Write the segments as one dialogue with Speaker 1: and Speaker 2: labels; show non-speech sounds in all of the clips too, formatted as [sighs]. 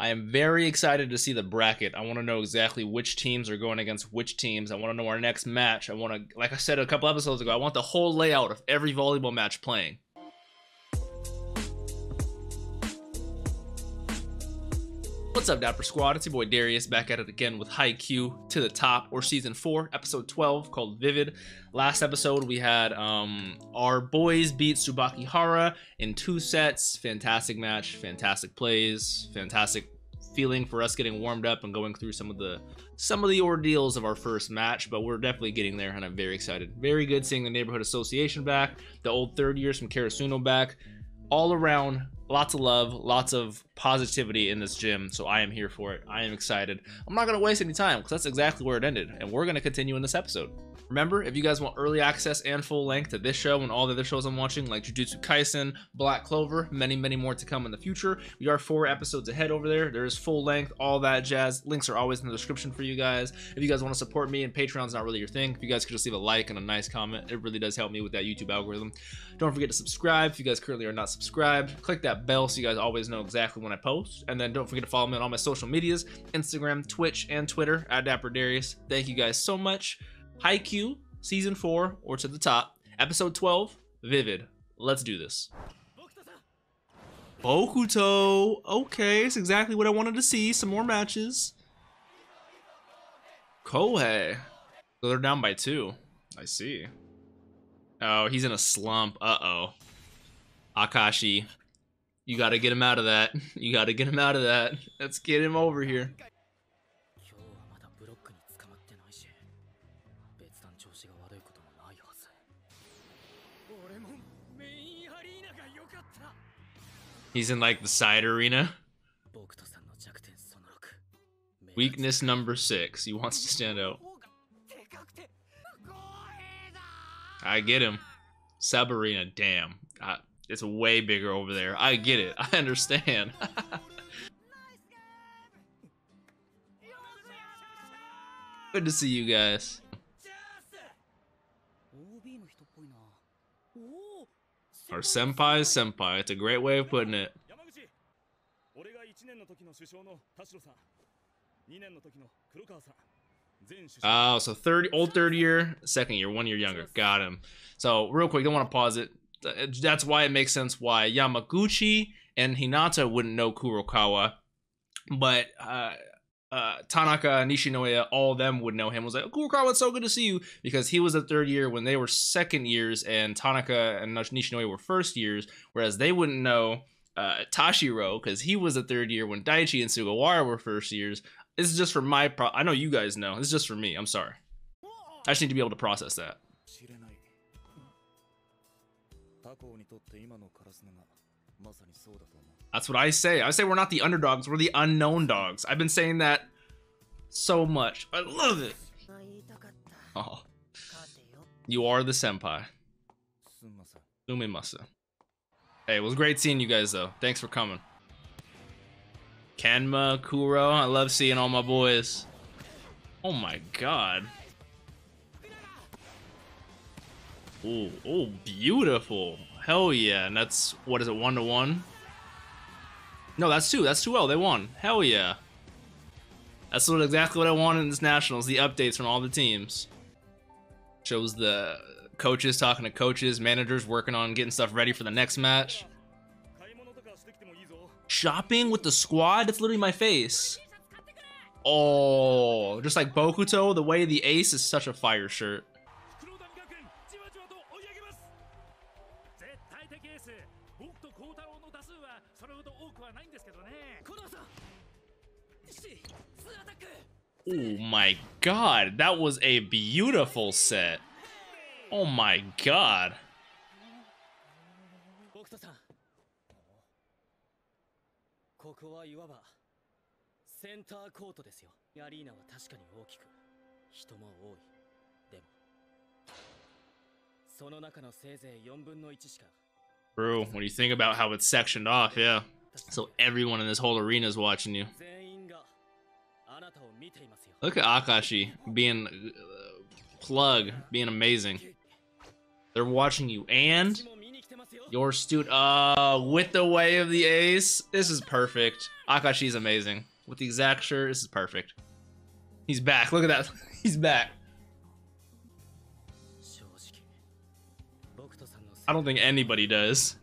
Speaker 1: I am very excited to see the bracket. I want to know exactly which teams are going against which teams. I want to know our next match. I want to, like I said a couple episodes ago, I want the whole layout of every volleyball match playing. What's up, Dapper Squad? It's your boy Darius back at it again with Haikyuu to the Top, or Season 4, Episode 12, called Vivid. Last episode, we had um, our boys beat Tsubakihara in two sets. Fantastic match, fantastic plays, fantastic feeling for us getting warmed up and going through some of the some of the ordeals of our first match, but we're definitely getting there, and I'm very excited. Very good seeing the Neighborhood Association back, the old third years from Karasuno back. All around, lots of love, lots of positivity in this gym, so I am here for it. I am excited. I'm not going to waste any time because that's exactly where it ended, and we're going to continue in this episode. Remember, if you guys want early access and full length to this show and all the other shows I'm watching, like Jujutsu Kaisen, Black Clover, many, many more to come in the future, we are four episodes ahead over there. There is full length, all that jazz. Links are always in the description for you guys. If you guys want to support me and Patreon's not really your thing, if you guys could just leave a like and a nice comment, it really does help me with that YouTube algorithm. Don't forget to subscribe if you guys currently are not subscribed. Click that bell so you guys always know exactly when I post. And then don't forget to follow me on all my social medias Instagram, Twitch, and Twitter at Dapper Darius. Thank you guys so much. Haikyuu, Season 4, or to the top, Episode 12, Vivid. Let's do this. Bokuto. Okay, it's exactly what I wanted to see. Some more matches. Kohei. So they're down by two. I see. Oh, he's in a slump. Uh-oh. Akaashi. You got to get him out of that. [laughs] You got to get him out of that. Let's get him over here. He's in like the side arena. Weakness number six. He wants to stand out. I get him. Sub arena, damn. I it's way bigger over there. I get it. [laughs] I understand. [laughs] Good to see you guys.
Speaker 2: チャンス OB の人っぽいなおお
Speaker 1: Our senpai is senpai. It's a great way of putting it.
Speaker 3: 山口俺が1年の時の首相の田代さん2年の時の黒川さん前首相
Speaker 1: Oh, so third, old third year, second year, one year younger. Got him. So real quick, don't want to pause it. Th- That's why it makes sense why Yamaguchi and Hinata wouldn't know Kurokawa, but uh, uh, Tanaka, Nishinoya, all of them would know him. Was like Kurokawa, it's so good to see you because he was a third year when they were second years, and Tanaka and Nishinoya were first years, whereas they wouldn't know. Uh, Tashiro, because he was a third year when Daichi and Sugawara were first years. This is just for my pro. I know you guys know. This is just for me. I'm sorry. I just need to be able to process that. That's what I say. I say we're not the underdogs, we're the unknown dogs. I've been saying that so much. I love it. Oh. You are the senpai. Umemasa. Hey, it was great seeing you guys though. Thanks for coming. Kenma, Kuroo, I love seeing all my boys. Oh my god. Ooh, oh, beautiful. Hell yeah. And that's, what is it, one to one? No, that's two. That's two. Well, They won. Hell yeah. That's what, exactly what I wanted in this Nationals, the updates from all the teams. Shows the coaches talking to coaches, managers working on getting stuff ready for the next match. Shopping with the squad? That's literally my face. Oh, just like Bokuto, the way the ace is such a fire shirt. Oh my god, that was a beautiful set. Oh my god. Bro, when you think about how it's sectioned off, yeah. So everyone in this whole arena is watching you. Look at Akaashi being uh, plug, being amazing. They're watching you and your student uh with the way of the ace. This is perfect. Akaashi's amazing. With the exact shirt, this is perfect. He's back. Look at that. [laughs] He's back. I don't think anybody does.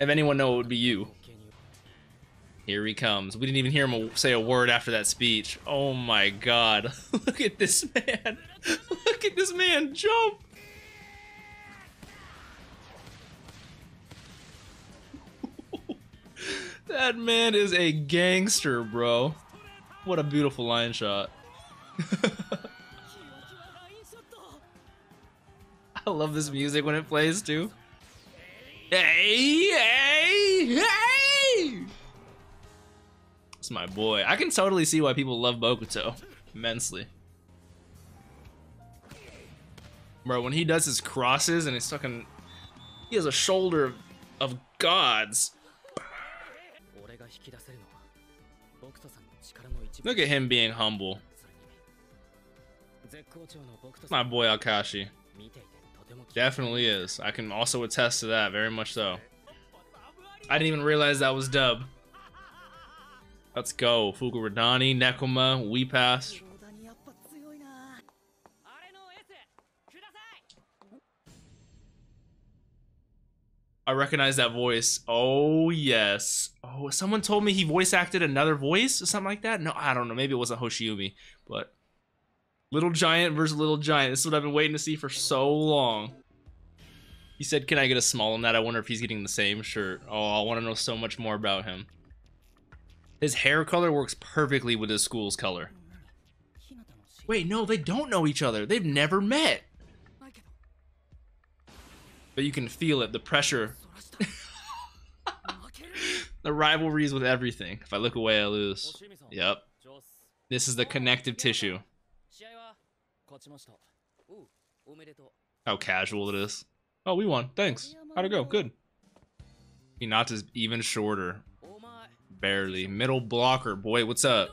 Speaker 1: If anyone know, it would be you. Here he comes. We didn't even hear him say a word after that speech. Oh my god. [laughs] Look at this man. [laughs] Look at this man jump. [laughs] that man is a gangster, bro. What a beautiful line shot. I love this music when it plays too. Hey, hey, hey! It's my boy. I can totally see why people love Bokuto immensely. Bro, when he does his crosses and he's fucking... He has a shoulder of gods. Look at him being humble. My boy
Speaker 2: Akaashi.
Speaker 1: Definitely is. I can also attest to that, very much so. I didn't even realize that was dub. Let's go. Fukurodani, Nekoma, we
Speaker 2: passed.
Speaker 1: I recognize that voice. Oh, yes. Oh, someone told me he voice acted another voice or something like that. No, I don't know. Maybe it wasn't Hoshiumi, but Little Giant versus Little Giant. This is what I've been waiting to see for so long. He said, can I get a small on that? I wonder if he's getting the same shirt. Oh, I want to know so much more about him. His hair color works perfectly with his school's color. Wait, no, they don't know each other. They've never met. But you can feel it, the pressure. [laughs] the rivalries with everything. If I look away, I lose. Yep. This is the connective tissue. How casual it is. Oh, we won. Thanks. How'd it go? Good. Hinata's even shorter. Barely. Middle blocker, boy. What's up?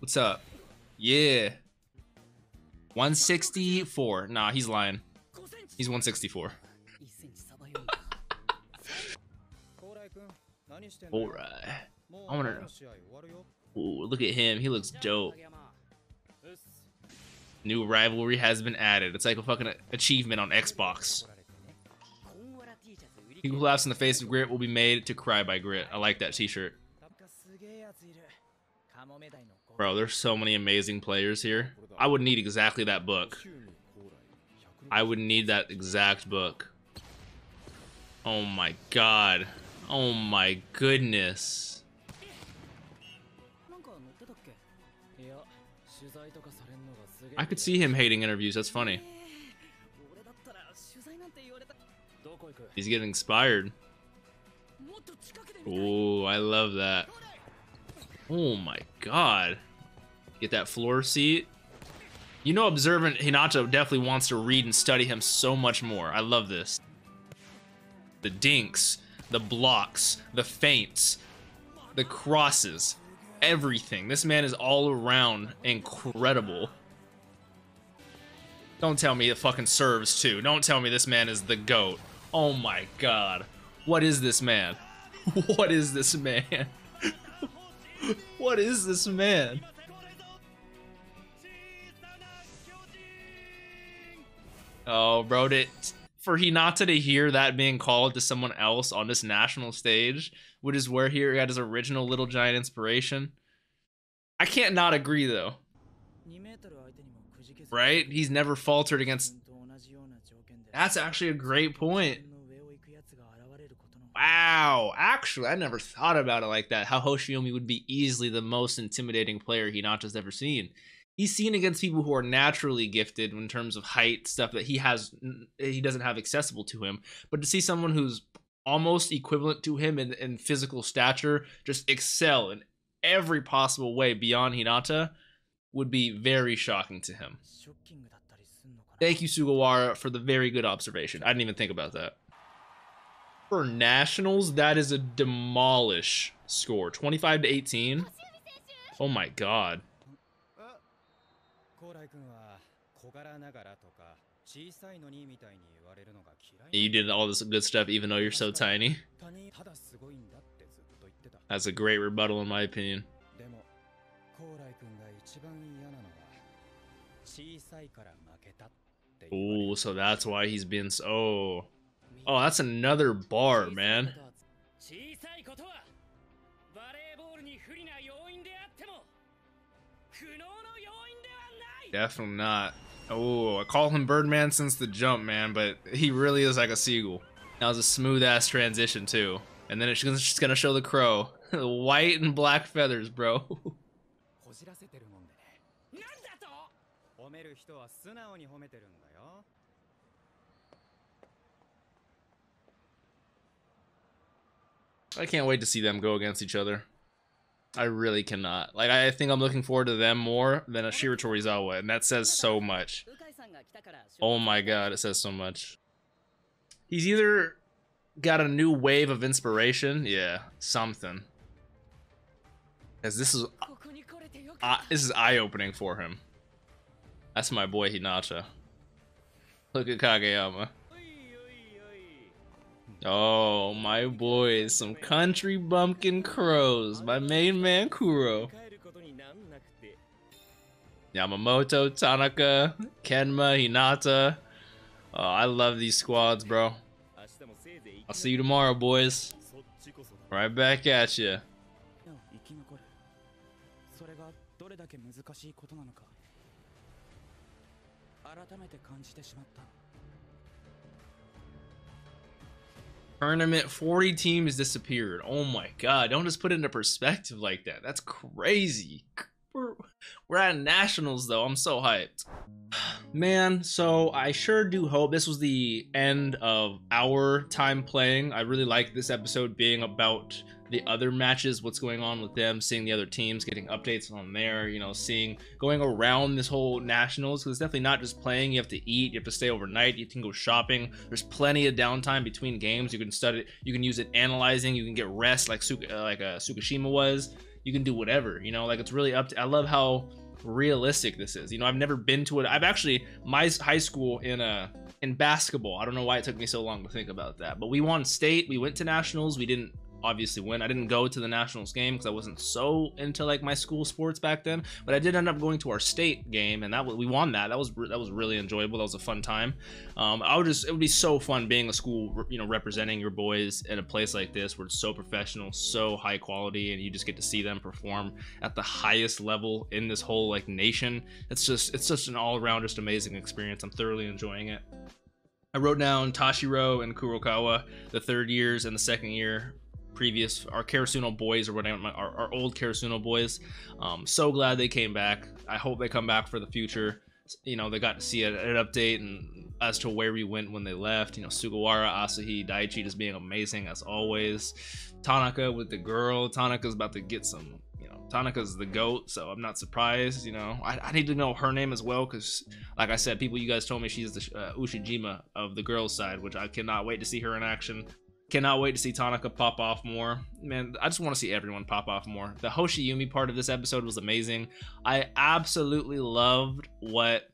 Speaker 1: What's up? Yeah. 164. Nah, he's lying. He's 164. [laughs] Alright. I wanna... Ooh, look at him. He looks dope. New rivalry has been added. It's like a fucking achievement on Xbox. People who laughs in the face of grit will be made to cry by grit. I like that t-shirt. Bro, there's so many amazing players here. I would need exactly that book. I would need that exact book. Oh my god. Oh my goodness. I could see him hating interviews. That's funny. He's getting inspired. Oh, I love that. Oh my god. Get that floor seat. You know, observant Hinata definitely wants to read and study him so much more. I love this. The dinks, the blocks, the feints, the crosses, everything. This man is all around incredible. Don't tell me it fucking serves too. Don't tell me this man is the GOAT. Oh my god. What is this man? [laughs] What is this man? what is this man? Oh, bro, Did for Hinata to hear that being called to someone else on this national stage, which is where he got his original Little Giant inspiration. I can't not agree, though. Right? He's never faltered against... That's actually a great point. Wow, actually, I never thought about it like that. How Hoshiumi would be easily the most intimidating player Hinata's ever seen. He's seen against people who are naturally gifted in terms of height, stuff that he has he doesn't have accessible to him. But to see someone who's almost equivalent to him in, in physical stature just excel in every possible way beyond Hinata would be very shocking to him. Thank you, Sugawara, for the very good observation. I didn't even think about that For nationals, that is a demolish score. 25 to 18. Oh my god.
Speaker 4: 高麗君は小柄ながらとか 小さいのにみたいに言われるのが嫌い
Speaker 1: You did all this good stuff even though you're so tiny.
Speaker 4: 他人ただすごいんだってずっと言ってた
Speaker 1: That's a great rebuttal in my opinion.
Speaker 4: でも高麗君が一番嫌なのは小さいから負けたって言われる
Speaker 1: Oh, so that's why he's been so. Oh, Oh, that's another bar, man. Definitely not. Oh, I call him Birdman since the jump, man, but he really is like a seagull. That was a smooth ass transition too. And then it's just gonna show the crow. the [laughs] white and black feathers, bro. [laughs] I can't wait to see them go against each other. I really cannot. Like, I think I'm looking forward to them more than a Shiratorizawa, and that says so much. Oh my god, it says so much. He's either got a new wave of inspiration, yeah, something. Cause this is, uh, this is eye-opening for him. That's my boy Hinata. Look at Kageyama. Oh, my boy, some country bumpkin crows, my main man
Speaker 2: Kuroo.
Speaker 1: Yamamoto, Tanaka, Kenma, Hinata. Oh, I love these squads, bro. I'll see you tomorrow, boys. Right back at you. Tournament 40 teams disappeared. Oh my god, don't just put it into perspective like that. That's crazy. We're, we're at nationals though. I'm so hyped. [sighs] Man, so I sure do hope this was the end of our time playing. I really like this episode being about the other matches, what's going on with them, seeing the other teams, getting updates on there, you know, seeing going around this whole nationals. Because it's definitely not just playing, you have to eat, you have to stay overnight, you can go shopping. There's plenty of downtime between games. You can study, you can use it analyzing, you can get rest like uh, like uh, Tsukishima was. You can do whatever, you know, like it's really up to. I love how realistic this is. You know, I've never been to it. I've actually my high school in uh in basketball. I don't know why it took me so long to think about that, but we won state. We went to nationals. We didn't obviously win. I didn't go to the nationals game because I wasn't so into like my school sports back then. But I did end up going to our state game, and that was, we won that. That was that was really enjoyable. That was a fun time. Um, I would just it would be so fun being a school, you know, representing your boys in a place like this where it's so professional, so high quality, and you just get to see them perform at the highest level in this whole like nation. It's just it's just an all around just amazing experience. I'm thoroughly enjoying it. I wrote down Tashiro and Kurokawa, the third years and the second year previous our Karasuno boys or whatever our, our old Karasuno boys. Um, so glad they came back. I hope they come back for the future. You know, they got to see an, an update and as to where we went when they left. You know, Sugawara, Asahi, Daichi just being amazing as always. Tanaka with the girl. Tanaka's about to get some. You know, Tanaka's the goat, so I'm not surprised. You know, I, I need to know her name as well because, like I said, people you guys told me she's the uh, Ushijima of the girls' side, which I cannot wait to see her in action. Cannot wait to see Tanaka pop off more. Man, I just want to see everyone pop off more. The Hoshiumi part of this episode was amazing. I absolutely loved what.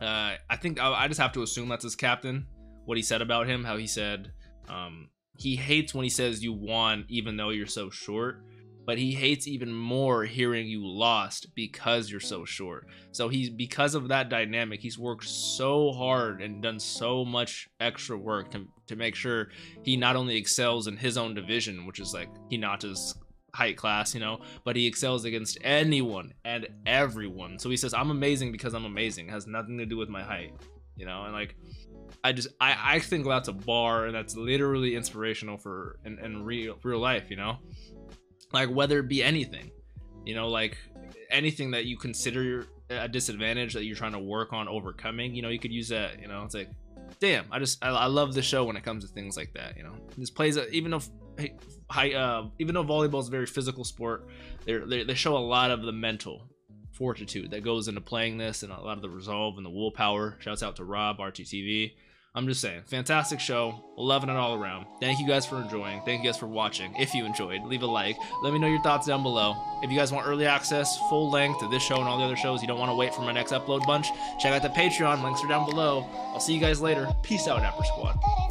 Speaker 1: Uh, I think I, I just have to assume that's his captain. What he said about him, how he said um, he hates when he says you won, even though you're so short. But he hates even more hearing you lost because you're so short. So he's because of that dynamic, he's worked so hard and done so much extra work to to make sure he not only excels in his own division, which is like Hinata's height class, you know, but he excels against anyone and everyone. So he says, I'm amazing because I'm amazing. It has nothing to do with my height. You know, and like I just I, I think that's a bar and that's literally inspirational for in, in real real life, you know? Like whether it be anything. You know, like anything that you consider a disadvantage that you're trying to work on overcoming, you know, you could use that, you know, it's like damn i just I, I love the show when it comes to things like that you know this plays a, even though high uh even though volleyball is a very physical sport they're, they they show a lot of the mental fortitude that goes into playing this and a lot of the resolve and the willpower shouts out to rob rttv I'm just saying, fantastic show, loving it all around. Thank you guys for enjoying. Thank you guys for watching. If you enjoyed, leave a like. Let me know your thoughts down below. If you guys want early access, full length of this show and all the other shows, you don't want to wait for my next upload bunch, check out the Patreon. Links are down below. I'll see you guys later. Peace out, Apper Squad.